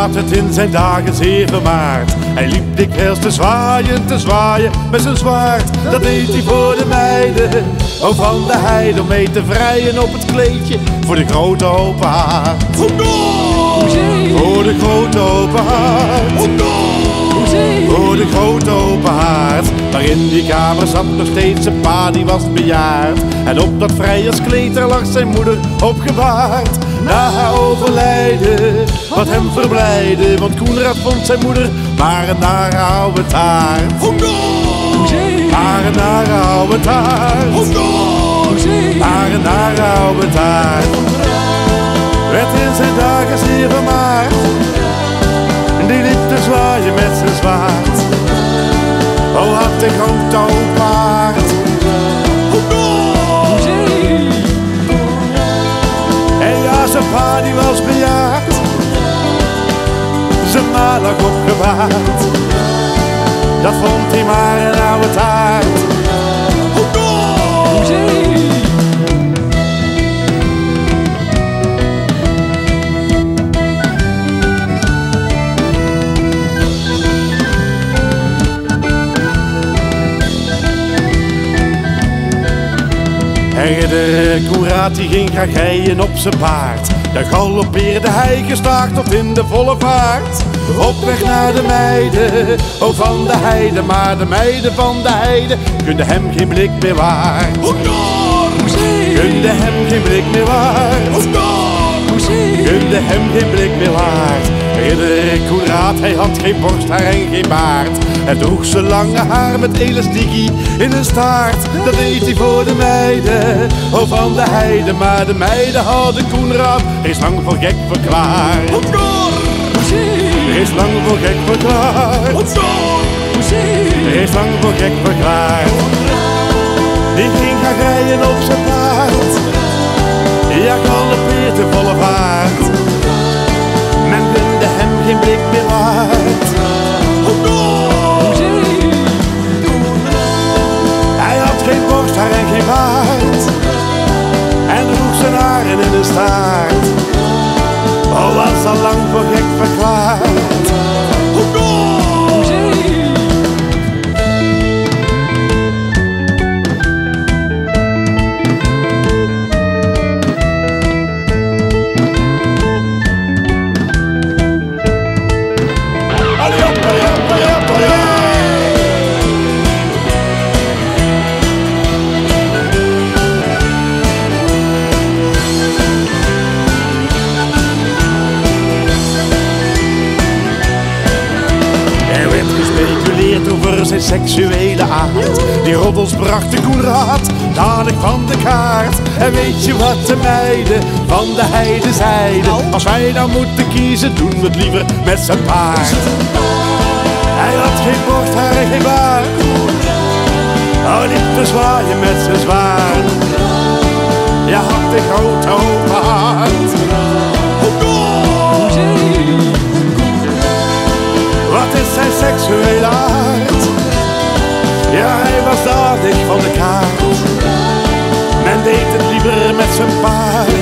had het in zijn dagen zeer vermaard. Hij liep dikwijls te zwaaien, te zwaaien met zijn zwaard. Dat deed hij voor de meiden, oh van de heide, om mee te vrijen op het kleedje voor de grote open haard. Voor de grote open haard. Voor de grote open haard. Maar in die kamer zat nog steeds een pa die was bejaard. En op dat vrijerskleed lag zijn moeder opgebaard. Na haar overlijden, wat hem verblijde. Want Koenraad vond zijn moeder maar een nare oude taart. Maar een nare oude taart. Maar een nare oude taart. Werd in zijn dagen zeer vermaard. Die liep te zwaaien met zijn zwaard. Oh, had ik lag opgewaard. Dat vond hij maar een oude taart. En de die ging graag rijden op zijn paard. Dan galoppeerde hij gestaag tot in de volle vaart. Op weg naar de meiden, oh van de heide. Maar de meiden van de heide kunden hem geen blik meer waard. Kunden hem geen blik meer waard. Kunden hem geen blik meer waard. Ridder Koenraad, hij had geen borsthaar en geen baard. Hij droeg zijn lange haar met elastiekie in een staart. Dat deed hij voor de meiden, oh van de heide. Maar de meiden hadden Koenraad is lang voor gek verklaard. Is lang voor gek verklaard. Is lang voor gek verklaard. Die ging gaan rijden op zijn paard. Ja, galoppeert in volle vaart. Men gunde hem geen blik meer waard. Hij had geen borsthaar en geen baard. En droeg zijn haren in een staart. Oh, was al lang voor gek verklaard. Seksuele aard. Die roddels brachten Koenraad dadelijk van de kaart. En weet je wat de meiden van de heide zeiden? Als wij dan moeten kiezen, doen we het liever met zijn paard. Hij had geen borsthaar en geen baard. Oh, liep te zwaaien met zijn zwaard. Je had de grote open hart. Wat is zijn seksuele? Was dadig van de kaart. Men deed het liever met zijn paard.